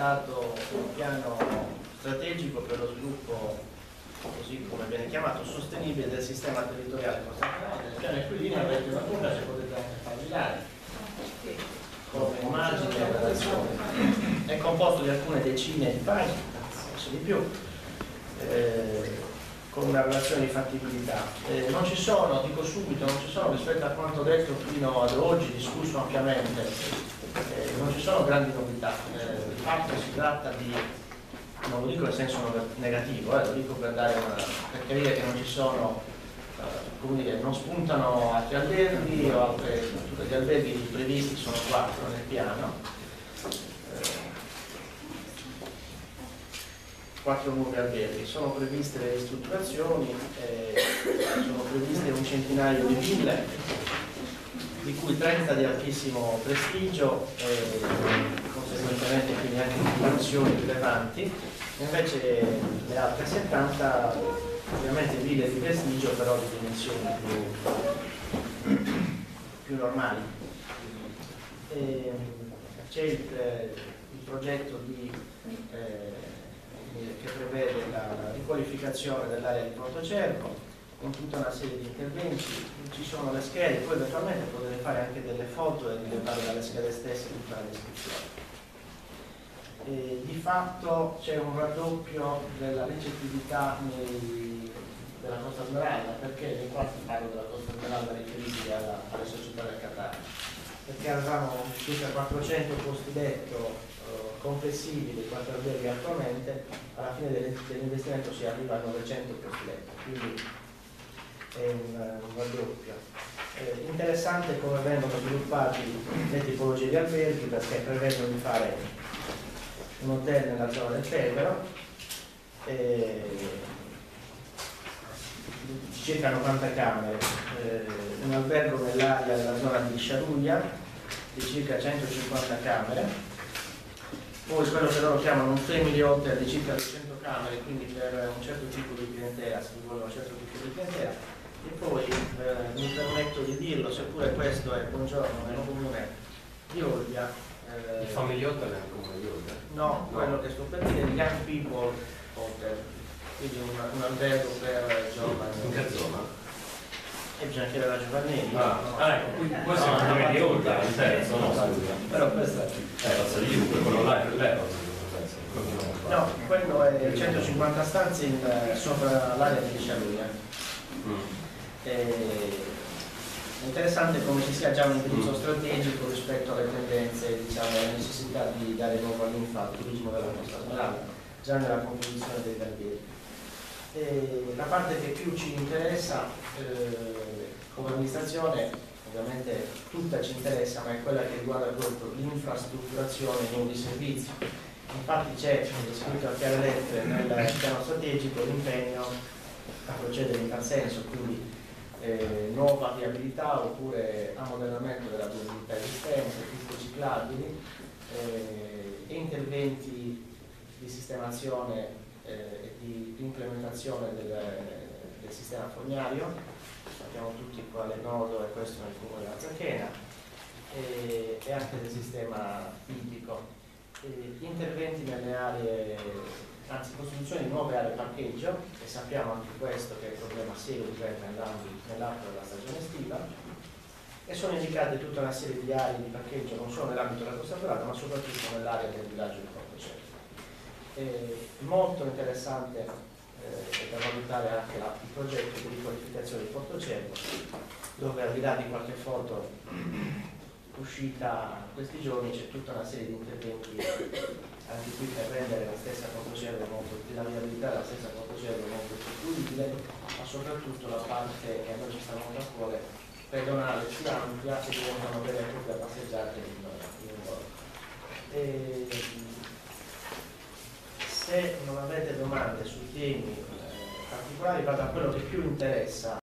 presentato un piano strategico per lo sviluppo, così come viene chiamato, sostenibile del sistema territoriale costantinale. Nel piano equilibrio avete una curva se potete anche farvi dare come immagine. È composto di alcune decine di pagine, forse di più, eh, con una relazione di fattibilità. Eh, non ci sono, dico subito, non ci sono rispetto a quanto detto fino ad oggi, discusso ampiamente, eh, non ci sono grandi novità. Eh, di fatto si tratta di, non lo dico in senso negativo, eh, lo dico per, dare una, per chiarire che non ci sono, eh, come dire, non spuntano altri alberghi o altre, gli alberghi previsti sono quattro nel piano quattro nuovi alberghi, sono previste le ristrutturazioni, eh, sono previste un centinaio di ville, di cui 30 di altissimo prestigio, eh, conseguentemente quindi anche dimensioni rilevanti, invece le altre 70 ovviamente ville di prestigio però di dimensioni più, più normali. C'è il, il, progetto di eh, che prevede la, la riqualificazione dell'area di Porto Cervo con tutta una serie di interventi, ci sono le schede, poi eventualmente potete fare anche delle foto e diventare dalle schede stesse tutta la descrizione. E di fatto c'è un raddoppio della ricettività nei, della Costa Smeralda, perché infatti parlo della Costa Smeralda riferiti alle società del Qatar, perché avevamo circa 400 posti letto complessivi dei quattro alberghi attualmente, alla fine dell'investimento si arriva a 900 posti letto, quindi è un, un raddoppio. Eh, interessante come vengono sviluppati le tipologie di alberghi perché prevedono di fare un hotel nella zona del Tevero, eh, circa 90 camere, eh, un albergo nell'area della zona di Sciaruglia di circa 150 camere, poi quello che loro chiamano un family hotel di circa 200 camere, quindi per un certo tipo di clientela, se vuole un certo tipo di clientela. E poi eh, mi permetto di dirlo, seppure questo è buongiorno nel comune di Olbia. Eh, il family hotel è il comune di Olbia? No, no, quello che sto per dire è Young People Hotel, quindi un, un albergo per giovani. In che zona? E bisogna chiedere alla Giovannelli. Ah, ah ecco, questo è un nome di Olga, il terzo, no, scusa. Però questa è la salita, quello là è l'Eros. No, quello è 150 stanze in, sopra l'area di Scialuia. Mm. È interessante come ci sia già un indirizzo mm. strategico rispetto alle tendenze, diciamo, alle necessità di dare nuova linfa al turismo della nostra Smeralda, già nella composizione dei alberghi. E la parte che più ci interessa eh, come amministrazione, ovviamente tutta ci interessa, ma è quella che riguarda proprio l'infrastrutturazione e nuovi servizi. Infatti c'è scritto a chiare lettere nel piano strategico l'impegno a procedere in tal senso, quindi eh, nuova viabilità oppure ammodernamento della viabilità esistente, piste ciclabili eh, interventi di sistemazione eh, di implementazione del, del, sistema fognario, sappiamo tutti quale nodo è questo nel comune della Zacchena, e, e, anche del sistema idrico. interventi nelle aree, anzi costruzione di nuove aree parcheggio, e sappiamo anche questo che è un problema serio nell'arco della stagione estiva, e sono indicate tutta una serie di aree di parcheggio non solo nell'ambito della Costa Dorata ma soprattutto nell'area del villaggio di Porto eh, molto interessante eh, da valutare anche la, il progetto di riqualificazione di Porto Cervo dove al di là di qualche foto uscita questi giorni c'è tutta una serie di interventi anche qui per rendere la stessa Porto Cervo molto, la viabilità della stessa Porto Cervo molto più fruibile ma soprattutto la parte che a noi ci sta molto a cuore pedonale più ampia e diventano vere e proprie passeggiate in, in Europa se non avete domande su temi eh, particolari vado a quello che più interessa